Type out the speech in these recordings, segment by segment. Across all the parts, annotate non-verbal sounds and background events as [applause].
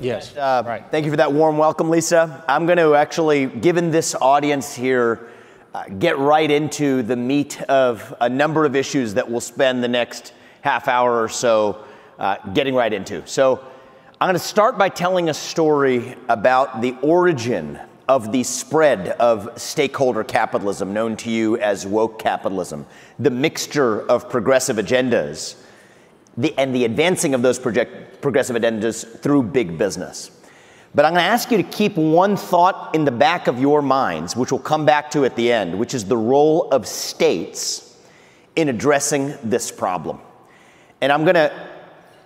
Yes. Uh, right. Thank you for that warm welcome, Lisa. I'm going to actually, given this audience here, uh, get right into the meat of a number of issues that we'll spend the next half hour or so uh, getting right into. So, I'm going to start by telling a story about the origin of the spread of stakeholder capitalism, known to you as woke capitalism, the mixture of progressive agendas, the, and the advancing of those project, progressive agendas through big business. But I'm going to ask you to keep one thought in the back of your minds, which we'll come back to at the end, which is the role of states in addressing this problem. And I'm going to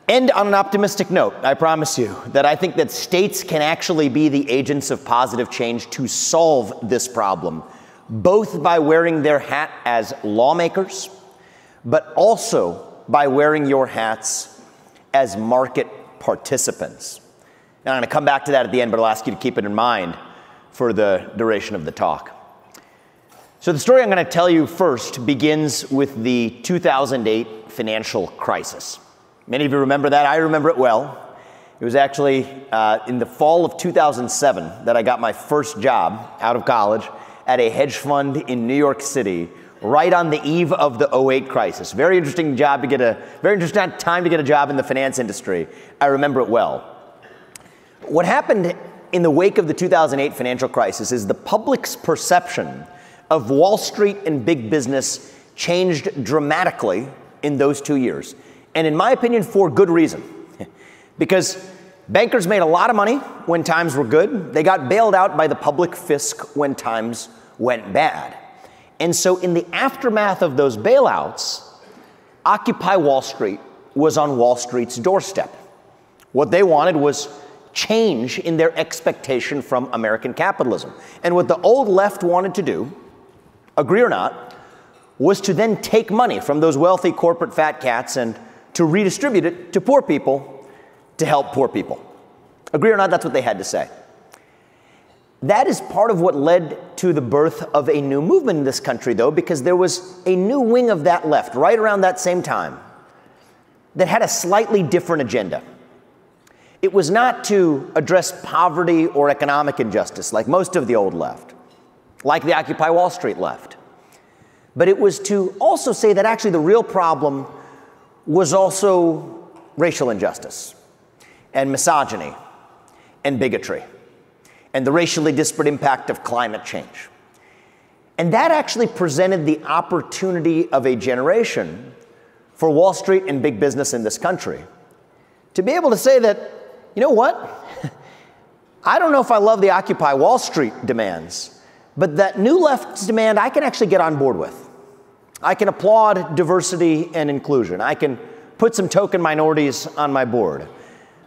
end on an optimistic note, I promise you, that I think that states can actually be the agents of positive change to solve this problem, both by wearing their hat as lawmakers, but also by wearing your hats as market participants. And I'm going to come back to that at the end, but I'll ask you to keep it in mind for the duration of the talk. So, the story I'm going to tell you first begins with the 2008 financial crisis. Many of you remember that. I remember it well. It was actually uh, in the fall of 2007 that I got my first job out of college at a hedge fund in New York City, right on the eve of the 08 crisis. Very interesting job to get a, very interesting time to get a job in the finance industry. I remember it well. What happened in the wake of the 2008 financial crisis is the public's perception of Wall Street and big business changed dramatically in those two years and in my opinion, for good reason. [laughs] because bankers made a lot of money when times were good, they got bailed out by the public fisc when times went bad. And so, in the aftermath of those bailouts, Occupy Wall Street was on Wall Street's doorstep. What they wanted was change in their expectation from American capitalism. And what the old left wanted to do, agree or not, was to then take money from those wealthy corporate fat cats and to redistribute it to poor people to help poor people. Agree or not, that's what they had to say. That is part of what led to the birth of a new movement in this country, though, because there was a new wing of that left right around that same time that had a slightly different agenda. It was not to address poverty or economic injustice like most of the old left, like the Occupy Wall Street left, but it was to also say that actually the real problem was also racial injustice and misogyny and bigotry and the racially disparate impact of climate change. And that actually presented the opportunity of a generation for Wall Street and big business in this country to be able to say that, you know what? [laughs] I don't know if I love the Occupy Wall Street demands, but that new left's demand I can actually get on board with. I can applaud diversity and inclusion. I can put some token minorities on my board.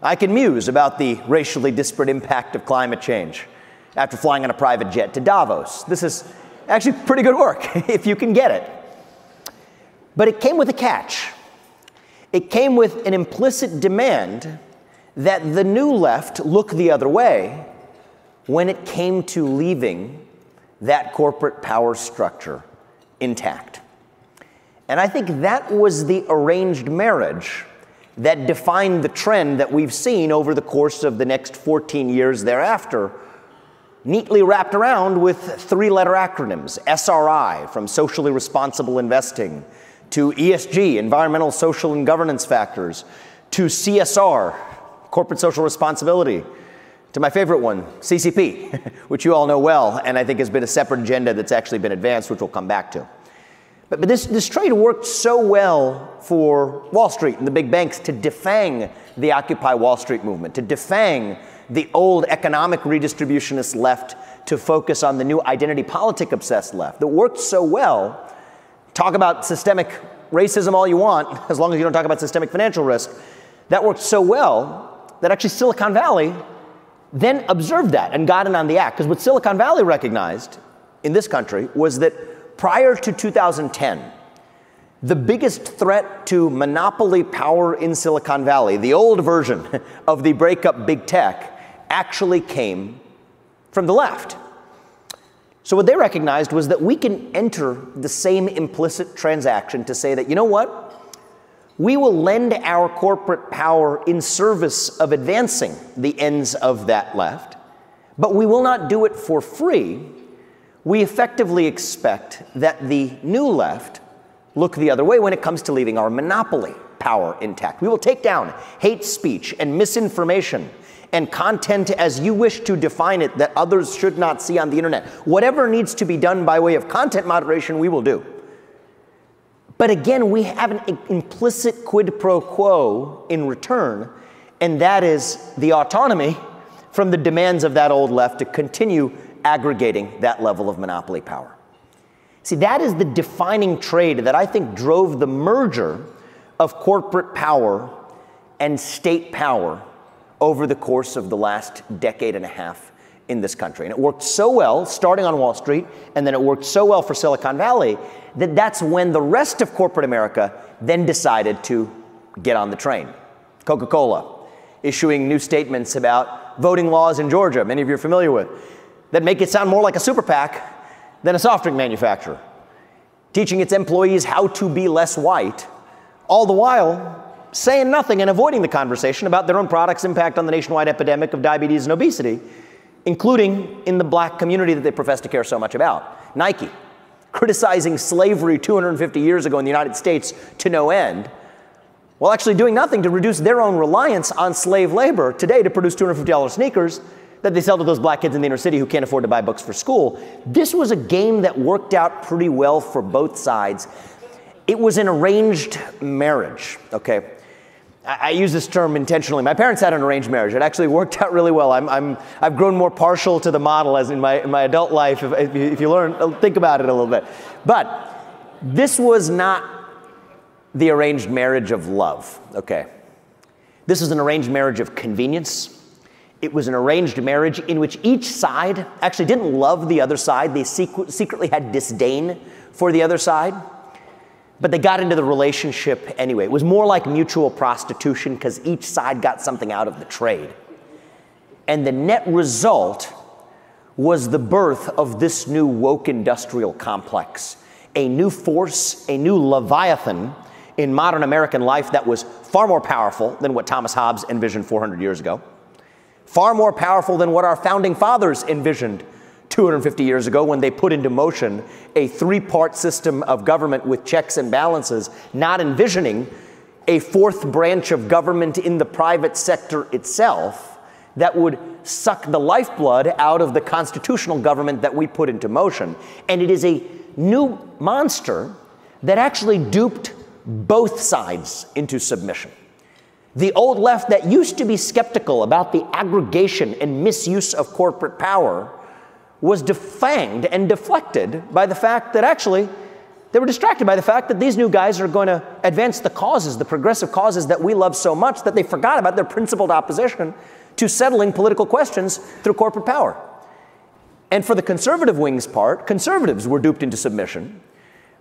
I can muse about the racially disparate impact of climate change after flying on a private jet to Davos. This is actually pretty good work [laughs] if you can get it. But it came with a catch. It came with an implicit demand that the new left look the other way when it came to leaving that corporate power structure intact. And I think that was the arranged marriage that defined the trend that we've seen over the course of the next 14 years thereafter, neatly wrapped around with three letter acronyms SRI, from socially responsible investing, to ESG, environmental, social, and governance factors, to CSR, corporate social responsibility, to my favorite one, CCP, [laughs] which you all know well, and I think has been a separate agenda that's actually been advanced, which we'll come back to. But, but this, this trade worked so well for Wall Street and the big banks to defang the Occupy Wall Street movement, to defang the old economic redistributionist left to focus on the new identity politic obsessed left that worked so well. Talk about systemic racism all you want, [laughs] as long as you don't talk about systemic financial risk. That worked so well that actually Silicon Valley then observed that and got in on the act. Because what Silicon Valley recognized in this country was that prior to 2010, the biggest threat to monopoly power in Silicon Valley, the old version [laughs] of the breakup big tech, actually came from the left. So, what they recognized was that we can enter the same implicit transaction to say that, you know what? we will lend our corporate power in service of advancing the ends of that left, but we will not do it for free. We effectively expect that the new left look the other way when it comes to leaving our monopoly power intact. We will take down hate speech and misinformation and content as you wish to define it that others should not see on the internet. Whatever needs to be done by way of content moderation, we will do. But again, we have an implicit quid pro quo in return, and that is the autonomy from the demands of that old left to continue aggregating that level of monopoly power. See, that is the defining trade that I think drove the merger of corporate power and state power over the course of the last decade and a half in this country. And it worked so well, starting on Wall Street, and then it worked so well for Silicon Valley, that that's when the rest of corporate America then decided to get on the train. Coca Cola issuing new statements about voting laws in Georgia, many of you are familiar with, that make it sound more like a super PAC than a soft drink manufacturer, teaching its employees how to be less white, all the while saying nothing and avoiding the conversation about their own products' impact on the nationwide epidemic of diabetes and obesity including in the black community that they profess to care so much about. Nike, criticizing slavery 250 years ago in the United States to no end, while actually doing nothing to reduce their own reliance on slave labor today to produce $250 sneakers that they sell to those black kids in the inner city who can't afford to buy books for school. This was a game that worked out pretty well for both sides. It was an arranged marriage, okay? I, use this term intentionally. My parents had an arranged marriage. It actually [laughs] worked out really well. I'm, I'm, I've grown more partial to the model as in my, in my adult life, if, if, you, learn, think about it a little bit. But this was not the arranged marriage of love, okay? This is an arranged marriage of convenience. It was an arranged marriage in which each side actually didn't love the other side, they secretly had disdain for the other side. But they got into the relationship anyway. It was more like mutual prostitution because each side got something out of the trade. And the net result was the birth of this new woke industrial complex, a new force, a new leviathan in modern American life that was far more powerful than what Thomas Hobbes envisioned 400 years ago, far more powerful than what our founding fathers envisioned 250 years ago when they put into motion a three part system of government with checks and balances, not envisioning a fourth branch of government in the private sector itself that would suck the lifeblood out of the constitutional government that we put into motion. And it is a new monster that actually duped both sides into submission. The old left that used to be skeptical about the aggregation and misuse of corporate power was defanged and deflected by the fact that actually they were distracted by the fact that these new guys are going to advance the causes, the progressive causes that we love so much, that they forgot about their principled opposition to settling political questions through corporate power. And for the conservative wing's part, conservatives were duped into submission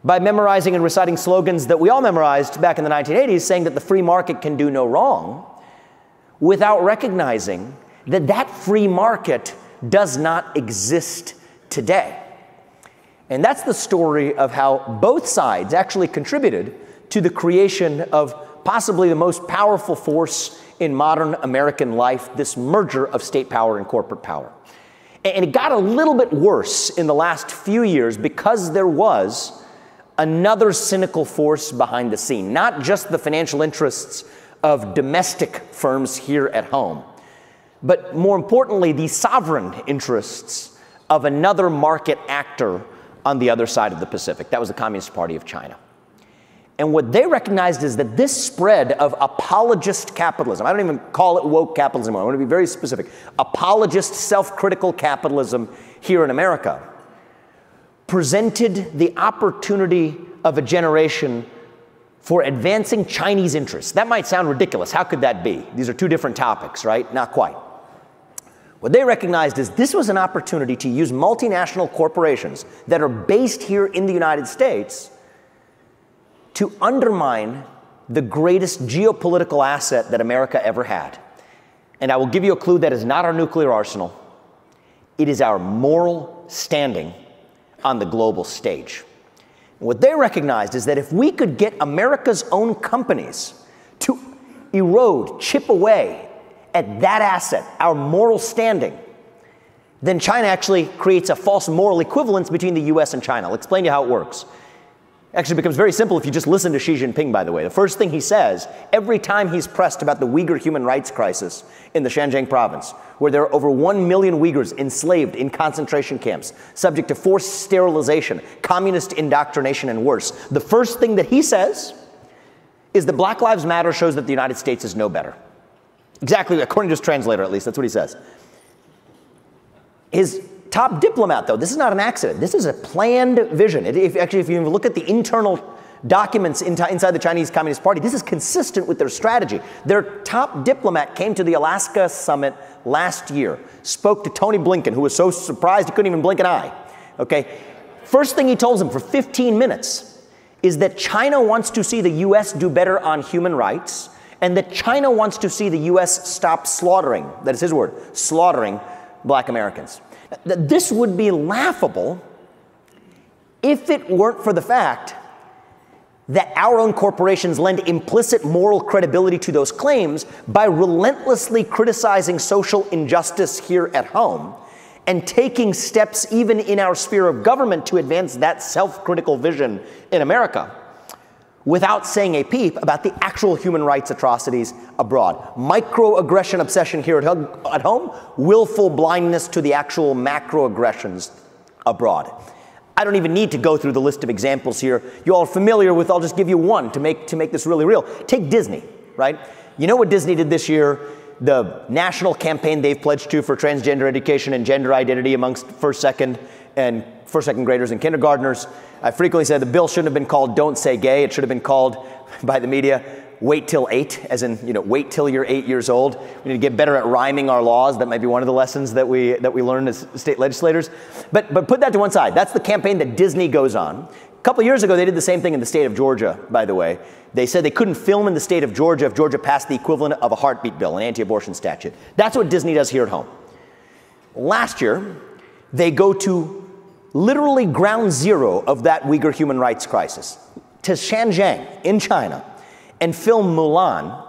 by memorizing and reciting slogans that we all memorized back in the 1980s saying that the free market can do no wrong without recognizing that that free market does not exist today. And that's the story of how both sides actually contributed to the creation of possibly the most powerful force in modern American life this merger of state power and corporate power. And it got a little bit worse in the last few years because there was another cynical force behind the scene, not just the financial interests of domestic firms here at home but more importantly, the sovereign interests of another market actor on the other side of the Pacific. That was the Communist Party of China. And what they recognized is that this spread of apologist capitalism, I don't even call it woke capitalism, I want to be very specific, apologist, self critical capitalism here in America, presented the opportunity of a generation for advancing Chinese interests. That might sound ridiculous. How could that be? These are two different topics, right? Not quite. What they recognized is this was an opportunity to use multinational corporations that are based here in the United States to undermine the greatest geopolitical asset that America ever had. And I will give you a clue that is not our nuclear arsenal, it is our moral standing on the global stage. What they recognized is that if we could get America's own companies to erode, chip away at that asset, our moral standing, then China actually creates a false moral equivalence between the US and China. I'll explain to you how it works. Actually becomes very simple if you just listen to Xi Jinping, by the way. The first thing he says every time he's pressed about the Uyghur human rights crisis in the Xinjiang province, where there are over 1 million Uyghurs enslaved in concentration camps, subject to forced sterilization, communist indoctrination, and worse, the first thing that he says is that Black Lives Matter shows that the United States is no better. Exactly, according to his translator, at least, that's what he says. His top diplomat, though, this is not an accident. This is a planned vision. It, if, actually, if you look at the internal documents in, inside the Chinese Communist Party, this is consistent with their strategy. Their top diplomat came to the Alaska summit last year, spoke to Tony Blinken, who was so surprised he couldn't even blink an eye. Okay? First thing he told him for 15 minutes is that China wants to see the US do better on human rights and that China wants to see the US stop slaughtering, that is his word, slaughtering black Americans. This would be laughable if it weren't for the fact that our own corporations lend implicit moral credibility to those claims by relentlessly criticizing social injustice here at home and taking steps even in our sphere of government to advance that self critical vision in America without saying a peep about the actual human rights atrocities abroad. Microaggression obsession here at home, willful blindness to the actual macroaggressions abroad. I don't even need to go through the list of examples here. You all are familiar with, I'll just give you one to make, to make this really real. Take Disney, right? You know what Disney did this year? The national campaign they've pledged to for transgender education and gender identity amongst first, second, and first, second graders and kindergartners. I frequently said the bill shouldn't have been called Don't Say Gay. It should have been called [laughs] by the media Wait Till Eight, as in, you know, wait till you're eight years old. We need to get better at rhyming our laws. That might be one of the lessons that we, that we learn as state legislators. But, but put that to one side. That's the campaign that Disney goes on. A couple years ago, they did the same thing in the state of Georgia, by the way. They said they couldn't film in the state of Georgia if Georgia passed the equivalent of a heartbeat bill, an anti abortion statute. That's what Disney does here at home. Last year, they go to literally ground zero of that Uyghur human rights crisis, to Xinjiang in China, and film Mulan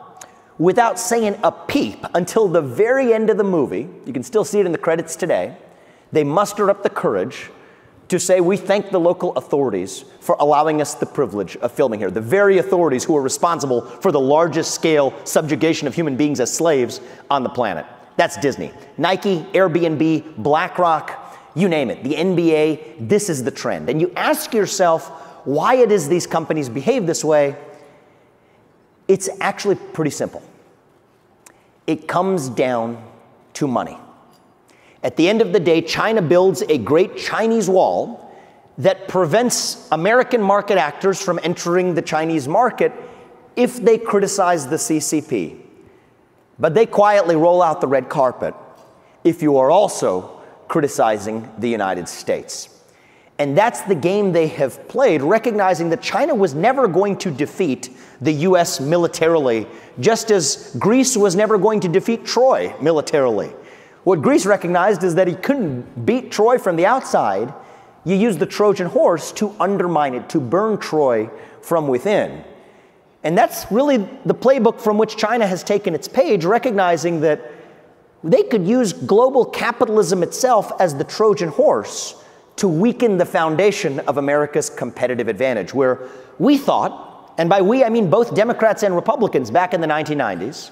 without saying a peep until the very end of the movie. You can still see it in the credits today. They mustered up the courage to say, We thank the local authorities for allowing us the privilege of filming here. The very authorities who are responsible for the largest scale subjugation of human beings as slaves on the planet. That's Disney. Nike, Airbnb, BlackRock, you name it, the NBA, this is the trend. And you ask yourself why it is these companies behave this way. It's actually pretty simple. It comes down to money. At the end of the day, China builds a great Chinese wall that prevents American market actors from entering the Chinese market if they criticize the CCP. But they quietly roll out the red carpet if you are also criticizing the United States. And that's the game they have played, recognizing that China was never going to defeat the US militarily, just as Greece was never going to defeat Troy militarily. What Greece recognized is that he couldn't beat Troy from the outside. You use the Trojan horse to undermine it, to burn Troy from within. And that's really the playbook from which China has taken its page, recognizing that they could use global capitalism itself as the Trojan horse to weaken the foundation of America's competitive advantage, where we thought, and by we I mean both Democrats and Republicans back in the 1990s,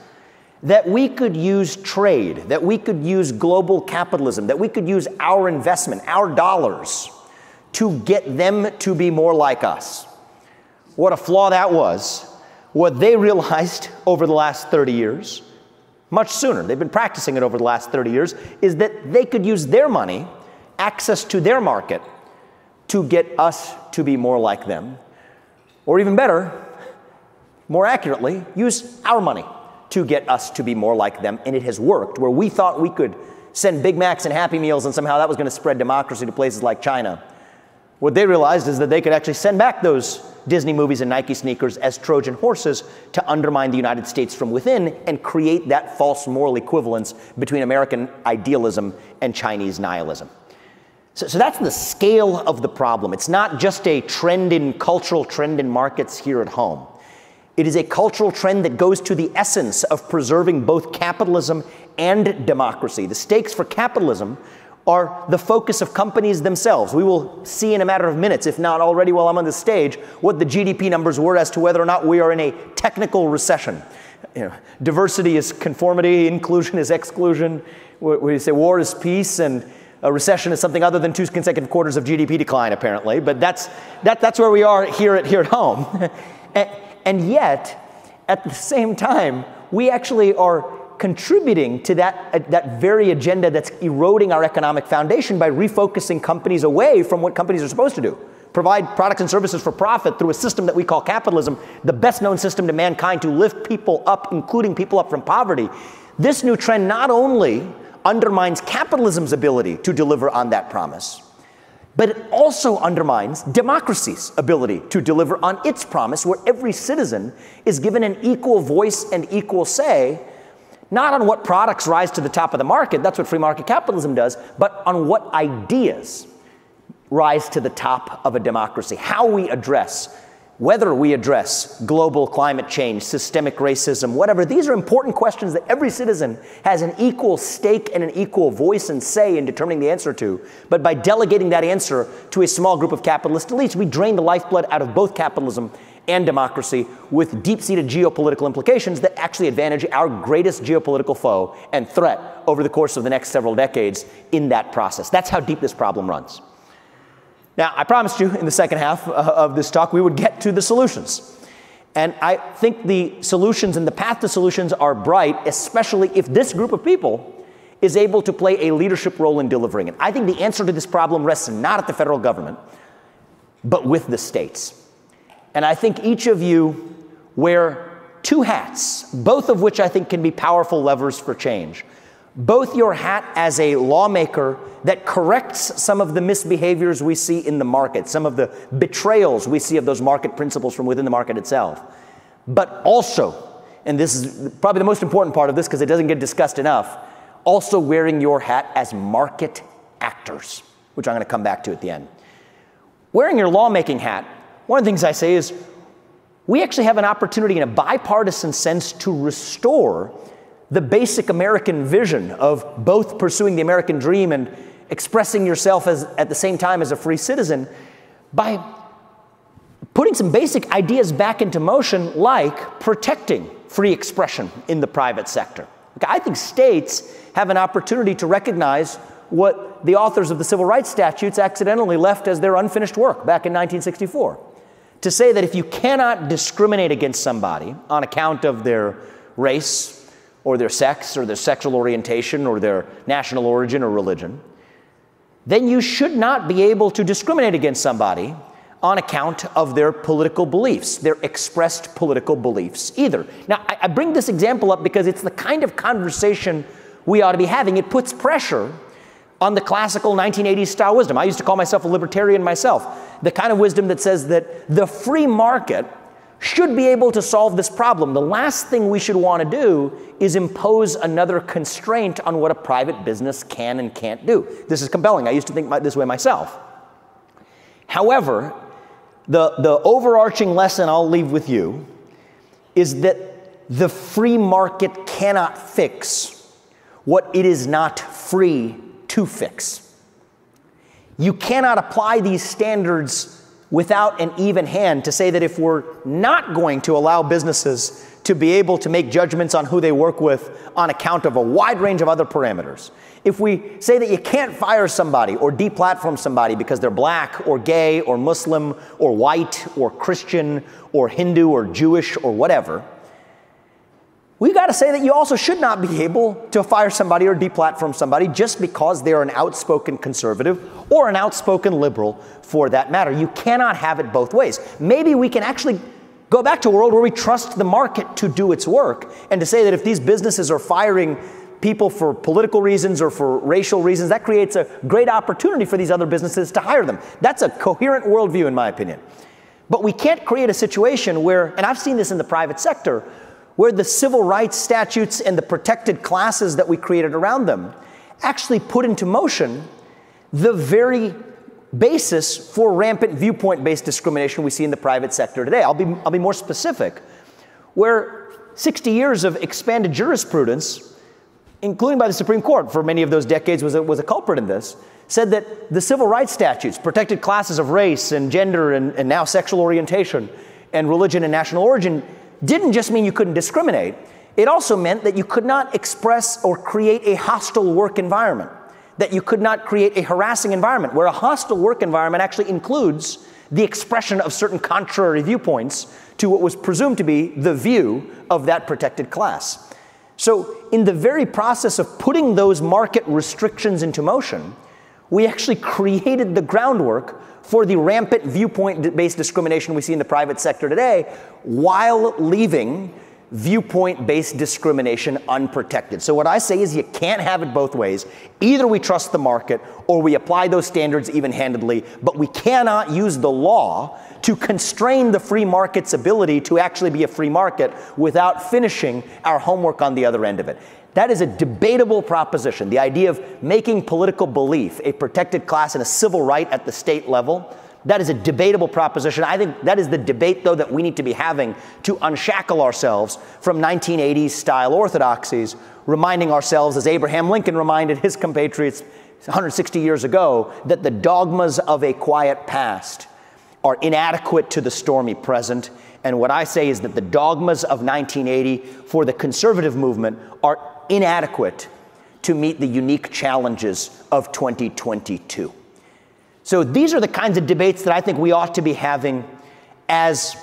that we could use trade, that we could use global capitalism, that we could use our investment, our dollars, to get them to be more like us. What a flaw that was. What they realized [laughs] over the last 30 years much sooner, they've been practicing it over the last 30 years, is that they could use their money, access to their market, to get us to be more like them. Or even better, more accurately, use our money to get us to be more like them. And it has worked, where we thought we could send Big Macs and Happy Meals and somehow that was going to spread democracy to places like China. What they realized is that they could actually send back those Disney movies and Nike sneakers as Trojan horses to undermine the United States from within and create that false moral equivalence between American idealism and Chinese nihilism. So, so that's the scale of the problem. It's not just a trend in cultural trend in markets here at home. It is a cultural trend that goes to the essence of preserving both capitalism and democracy. The stakes for capitalism are the focus of companies themselves. We will see in a matter of minutes, if not already while I'm on the stage, what the GDP numbers were as to whether or not we are in a technical recession. You know, diversity is conformity, inclusion is exclusion. We say war is peace, and a recession is something other than two consecutive quarters of GDP decline, apparently. But that's, that, that's where we are here at, here at home. [laughs] and, and yet, at the same time, we actually are contributing to that, uh, that very agenda that's eroding our economic foundation by refocusing companies away from what companies are supposed to do provide products and services for profit through a system that we call capitalism, the best known system to mankind to lift people up, including people up from poverty. This new trend not only undermines capitalism's ability to deliver on that promise, but it also undermines democracy's ability to deliver on its promise, where every citizen is given an equal voice and equal say not on what products rise to the top of the market, that's what free market capitalism does, but on what ideas rise to the top of a democracy. How we address, whether we address global climate change, systemic racism, whatever, these are important questions that every citizen has an equal stake and an equal voice and say in determining the answer to. But by delegating that answer to a small group of capitalist elites, we drain the lifeblood out of both capitalism and democracy with deep seated geopolitical implications that actually advantage our greatest geopolitical foe and threat over the course of the next several decades in that process. That's how deep this problem runs. Now, I promised you in the second half uh, of this talk we would get to the solutions. And I think the solutions and the path to solutions are bright, especially if this group of people is able to play a leadership role in delivering it. I think the answer to this problem rests not at the federal government, but with the states. And I think each of you wear two hats, both of which I think can be powerful levers for change. Both your hat as a lawmaker that corrects some of the misbehaviors we see in the market, some of the betrayals we see of those market principles from within the market itself, but also, and this is probably the most important part of this because it doesn't get discussed enough, also wearing your hat as market actors, which I'm going to come back to at the end. Wearing your lawmaking hat one of the things I say is we actually have an opportunity in a bipartisan sense to restore the basic American vision of both pursuing the American dream and expressing yourself as, at the same time as a free citizen by putting some basic ideas back into motion, like protecting free expression in the private sector. I think states have an opportunity to recognize what the authors of the civil rights statutes accidentally left as their unfinished work back in 1964 to say that if you cannot discriminate against somebody on account of their race or their sex or their sexual orientation or their national origin or religion, then you should not be able to discriminate against somebody on account of their political beliefs, their expressed political beliefs either. Now, I, I bring this example up because it's the kind of conversation we ought to be having. It puts pressure on the classical 1980s style wisdom. I used to call myself a libertarian myself. The kind of wisdom that says that the free market should be able to solve this problem. The last thing we should want to do is impose another constraint on what a private business can and can't do. This is compelling. I used to think this way myself. However, the, the overarching lesson I'll leave with you is that the free market cannot fix what it is not free to fix. You cannot apply these standards without an even hand to say that if we're not going to allow businesses to be able to make judgments on who they work with on account of a wide range of other parameters, if we say that you can't fire somebody or deplatform somebody because they're black or gay or Muslim or white or Christian or Hindu or Jewish or whatever, we got to say that you also should not be able to fire somebody or deplatform somebody just because they're an outspoken conservative or an outspoken liberal for that matter. You cannot have it both ways. Maybe we can actually go back to a world where we trust the market to do its work and to say that if these businesses are firing people for political reasons or for racial reasons, that creates a great opportunity for these other businesses to hire them. That's a coherent worldview, in my opinion. But we can't create a situation where, and I've seen this in the private sector, where the civil rights statutes and the protected classes that we created around them actually put into motion the very basis for rampant viewpoint based discrimination we see in the private sector today. I'll be, I'll be more specific. Where 60 years of expanded jurisprudence, including by the Supreme Court for many of those decades, was a, was a culprit in this, said that the civil rights statutes protected classes of race and gender and, and now sexual orientation and religion and national origin didn't just mean you couldn't discriminate, it also meant that you could not express or create a hostile work environment, that you could not create a harassing environment, where a hostile work environment actually includes the expression of certain contrary viewpoints to what was presumed to be the view of that protected class. So, in the very process of putting those market restrictions into motion, we actually created the groundwork for the rampant viewpoint based discrimination we see in the private sector today while leaving viewpoint based discrimination unprotected. So, what I say is you can't have it both ways. Either we trust the market or we apply those standards even handedly, but we cannot use the law to constrain the free market's ability to actually be a free market without finishing our homework on the other end of it. That is a debatable proposition. The idea of making political belief a protected class and a civil right at the state level that is a debatable proposition. I think that is the debate, though, that we need to be having to unshackle ourselves from 1980s style orthodoxies, reminding ourselves, as Abraham Lincoln reminded his compatriots 160 years ago, that the dogmas of a quiet past are inadequate to the stormy present. And what I say is that the dogmas of 1980 for the conservative movement are inadequate to meet the unique challenges of 2022. So these are the kinds of debates that I think we ought to be having as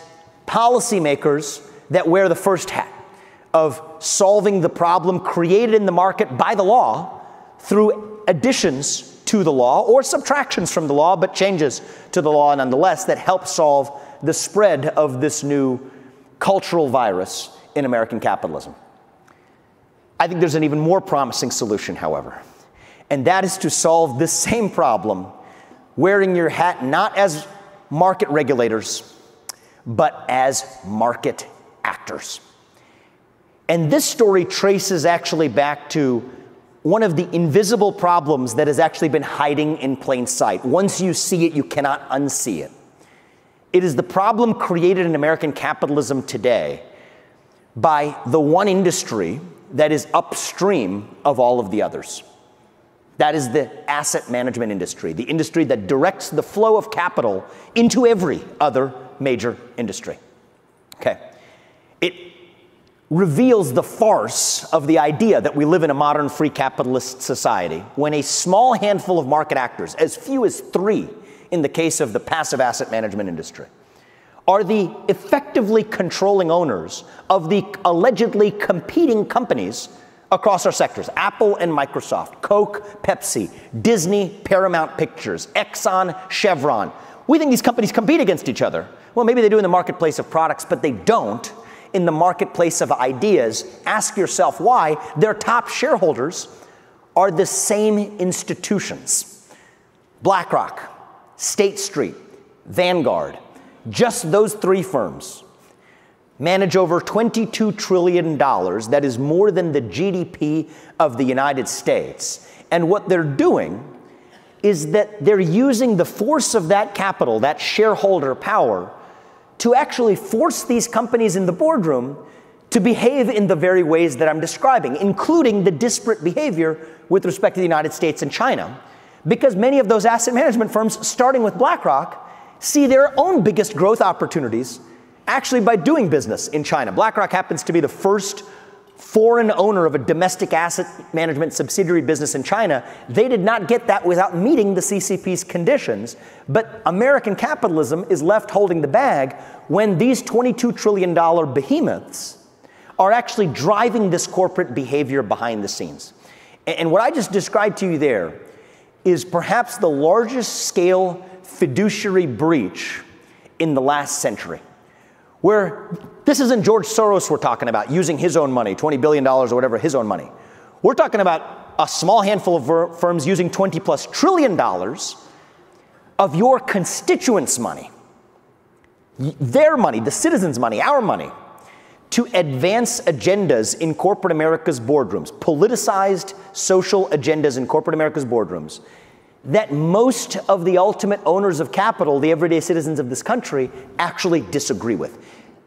policymakers that wear the first hat of solving the problem created in the market by the law through additions to the law or subtractions from the law, but changes to the law nonetheless that help solve the spread of this new cultural virus in American capitalism. I think there's an even more promising solution, however, and that is to solve this same problem wearing your hat not as market regulators, but as market actors. And this story traces actually back to one of the invisible problems that has actually been hiding in plain sight. Once you see it, you cannot unsee it. It is the problem created in American capitalism today by the one industry that is upstream of all of the others. That is the asset management industry, the industry that directs the flow of capital into every other major industry. Okay. It reveals the farce of the idea that we live in a modern free capitalist society when a small handful of market actors, as few as three in the case of the passive asset management industry, are the effectively controlling owners of the allegedly competing companies across our sectors Apple and Microsoft, Coke, Pepsi, Disney, Paramount Pictures, Exxon, Chevron. We think these companies compete against each other. Well, maybe they do in the marketplace of products, but they don't in the marketplace of ideas. Ask yourself why. Their top shareholders are the same institutions BlackRock, State Street, Vanguard, just those three firms manage over $22 trillion. That is more than the GDP of the United States. And what they're doing is that they're using the force of that capital, that shareholder power, to actually force these companies in the boardroom to behave in the very ways that I'm describing, including the disparate behavior with respect to the United States and China. Because many of those asset management firms, starting with BlackRock, see their own biggest growth opportunities actually by doing business in China. BlackRock happens to be the first foreign owner of a domestic asset management subsidiary business in China. They did not get that without meeting the CCP's conditions. But American capitalism is left holding the bag when these $22 trillion behemoths are actually driving this corporate behavior behind the scenes. And what I just described to you there is perhaps the largest scale fiduciary breach in the last century where this isn't George Soros we're talking about using his own money, $20 billion or whatever, his own money. We're talking about a small handful of firms using 20 plus trillion dollars of your constituents' money, their money, the citizens' money, our money, to advance agendas in corporate America's boardrooms, politicized social agendas in corporate America's boardrooms that most of the ultimate owners of capital, the everyday citizens of this country, actually disagree with.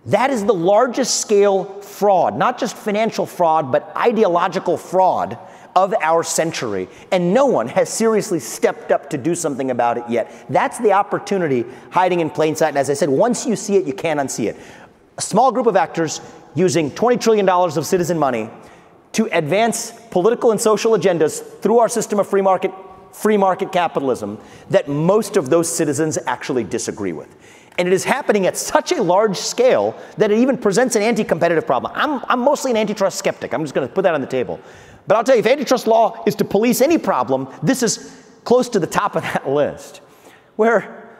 That is the largest scale fraud, not just financial fraud, but ideological fraud of our century. And no one has seriously stepped up to do something about it yet. That's the opportunity hiding in plain sight. And as I said, once you see it, you can't unsee it. A small group of actors using $20 trillion of citizen money to advance political and social agendas through our system of free market free market capitalism that most of those citizens actually disagree with. And it is happening at such a large scale that it even presents an anti competitive problem. I'm, I'm mostly an antitrust skeptic. I'm just going to put that on the table. But I'll tell you, if antitrust law is to police any problem, this is close to the top of that [laughs] list. Where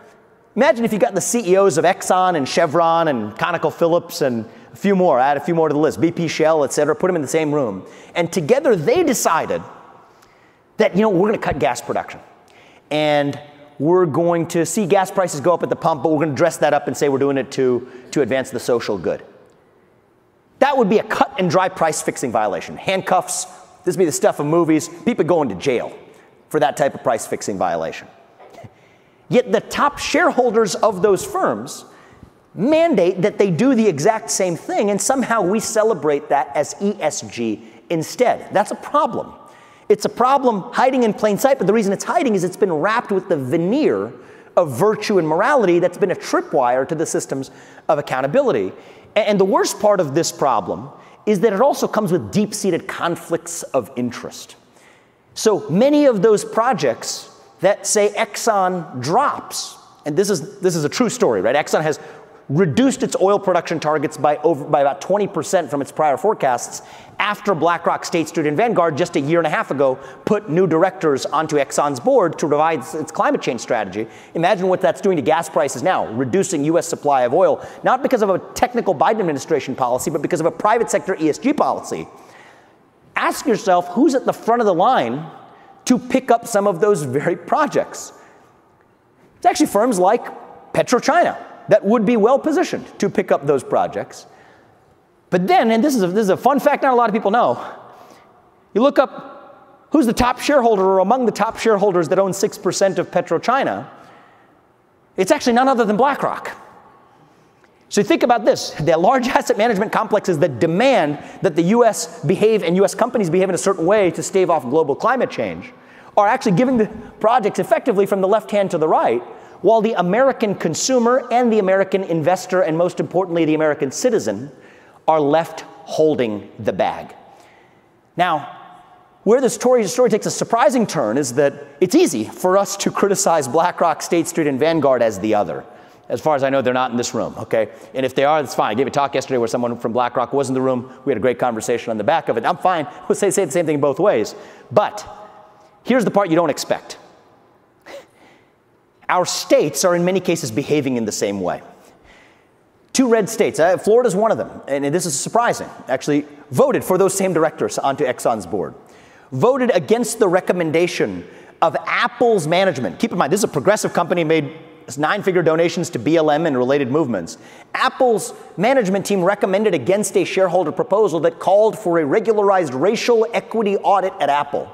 imagine if you got the CEOs of Exxon and Chevron and ConocoPhillips and a few more, add a few more to the list, BP, Shell, et cetera, put them in the same room. And together they decided that, you know, we're going to cut gas production. And we're going to see gas prices go up at the pump, but we're going to dress that up and say we're doing it to, to advance the social good. That would be a cut and dry price fixing violation. Handcuffs, this would be the stuff of movies, people going to jail for that type of price fixing violation. Yet the top shareholders of those firms mandate that they do the exact same thing, and somehow we celebrate that as ESG instead. That's a problem. It's a problem hiding in plain sight, but the reason it's hiding is it's been wrapped with the veneer of virtue and morality that's been a tripwire to the systems of accountability. And the worst part of this problem is that it also comes with deep seated conflicts of interest. So many of those projects that say Exxon drops, and this is, this is a true story, right? Exxon has reduced its oil production targets by, over, by about 20% from its prior forecasts after BlackRock, State Street, and Vanguard just a year and a half ago put new directors onto Exxon's board to revise its climate change strategy. Imagine what that's doing to gas prices now, reducing U.S. supply of oil, not because of a technical Biden administration policy, but because of a private sector ESG policy. Ask yourself who's at the front of the line to pick up some of those very projects. It's actually firms like PetroChina that would be well positioned to pick up those projects. But then, and this is, a, this is a fun fact not a lot of people know, you look up who's the top shareholder or among the top shareholders that own 6% of PetroChina, it's actually none other than BlackRock. So think about this the large asset management complexes that demand that the US behave and US companies behave in a certain way to stave off global climate change are actually giving the projects effectively from the left hand to the right while the American consumer and the American investor, and most importantly, the American citizen, are left holding the bag. Now, where the story, story takes a surprising turn is that it's easy for us to criticize BlackRock, State Street, and Vanguard as the other. As far as I know, they're not in this room, okay? And if they are, that's fine. I gave a talk yesterday where someone from BlackRock was in the room. We had a great conversation on the back of it. I'm fine. [laughs] We'll say, say the same thing both ways. But here's the part you don't expect our states are in many cases behaving in the same way. Two red states, uh, is one of them, and this is surprising, actually voted for those same directors onto Exxon's board. Voted against the recommendation of Apple's management. Keep in mind, this is a progressive company made nine figure donations to BLM and related movements. Apple's management team recommended against a shareholder proposal that called for a regularized racial equity audit at Apple.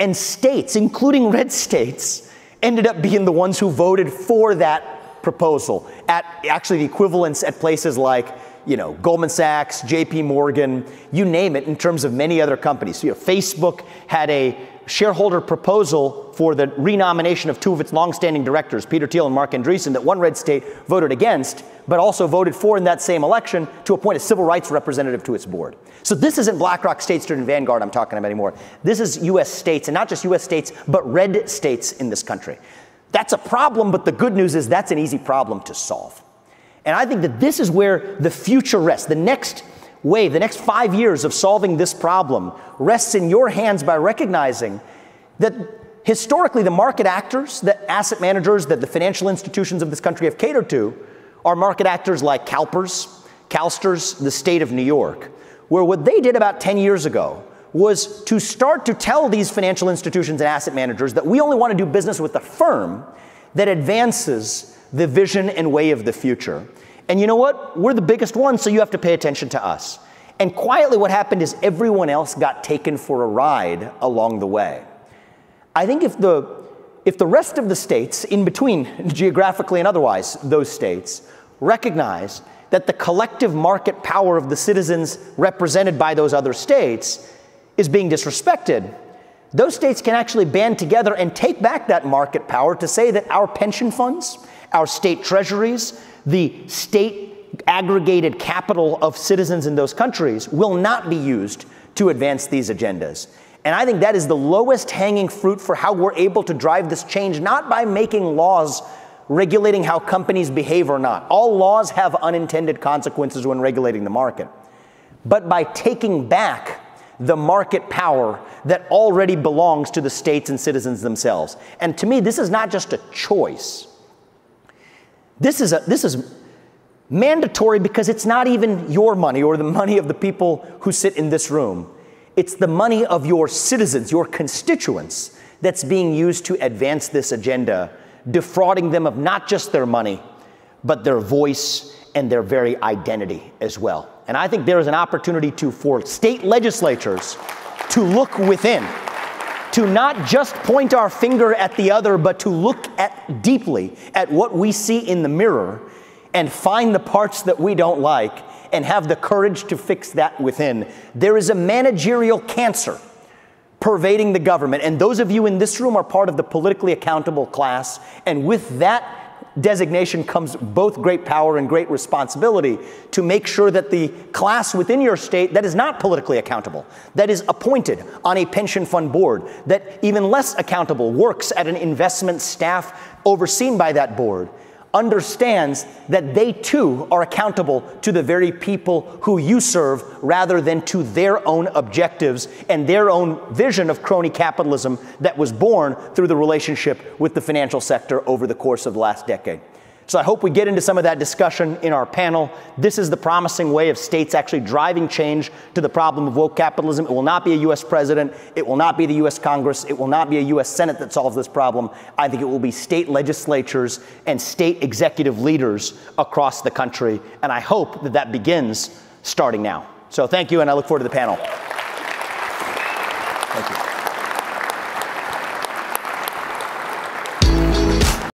And states, including red [laughs] states, ended up being the ones who voted for that proposal at actually the equivalents at places like you know Goldman Sachs, JP Morgan, you name it in terms of many other companies. So, you know, Facebook had a shareholder proposal for the renomination of two of its longstanding directors, Peter Thiel and Marc Andreessen, that one red state voted against, but also voted for in that same election to appoint a civil rights representative to its board. So this isn't BlackRock, State Street, and Vanguard I'm talking about anymore. This is US states, and not just US states, but red states in this country. That's a problem, but the good news is that's an easy problem to solve. And I think that this is where the future rests. The next wave, the next five years of solving this problem rests in your hands by recognizing that historically the market actors, the asset managers that the financial institutions of this country have catered to are market actors like CalPERS, CalSTRS, the state of New York, where what they did about 10 years ago was to start to tell these financial institutions and asset managers that we only want to do business with a firm that advances the vision and way of the future. And you know what? We're the biggest ones, so you have to pay attention to us. And quietly, what happened is everyone else got taken for a ride along the way. I think if the if the rest of the states, in between, [laughs] geographically and otherwise, those states, recognize that the collective market power of the citizens represented by those other states is being disrespected, those states can actually band together and take back that market power to say that our pension funds, our state treasuries, the state aggregated capital of citizens in those countries will not be used to advance these agendas. And I think that is the lowest hanging fruit for how we're able to drive this change, not by making laws regulating how companies behave or not. All laws have unintended consequences when regulating the market. But by taking back the market power that already belongs to the states and citizens themselves. And to me, this is not just a choice. This is, a, this is mandatory because it's not even your money or the money of the people who sit in this room. It's the money of your citizens, your constituents, that's being used to advance this agenda, defrauding them of not just their money, but their voice and their very identity as well. And I think there is an opportunity to, for state legislatures to look within, to not just point our finger at the other, but to look at deeply at what we see in the mirror and find the parts that we don't like and have the courage to fix that within. There is a managerial cancer pervading the government, and those of you in this room are part of the politically accountable class, and with that designation comes both great power and great responsibility to make sure that the class within your state that is not politically accountable, that is appointed on a pension fund board, that even less accountable works at an investment staff overseen by that board, understands that they too are accountable to the very people who you serve rather than to their own objectives and their own vision of crony capitalism that was born through the relationship with the financial sector over the course of the last decade. So I hope we get into some of that discussion in our panel. This is the promising way of states actually driving change to the problem of woke capitalism. It will not be a US president, it will not be the US Congress, it will not be a US Senate that solves this problem. I think it will be state legislatures and state executive leaders across the country, and I hope that that begins starting now. So thank you, and I look forward to the panel. Thank you.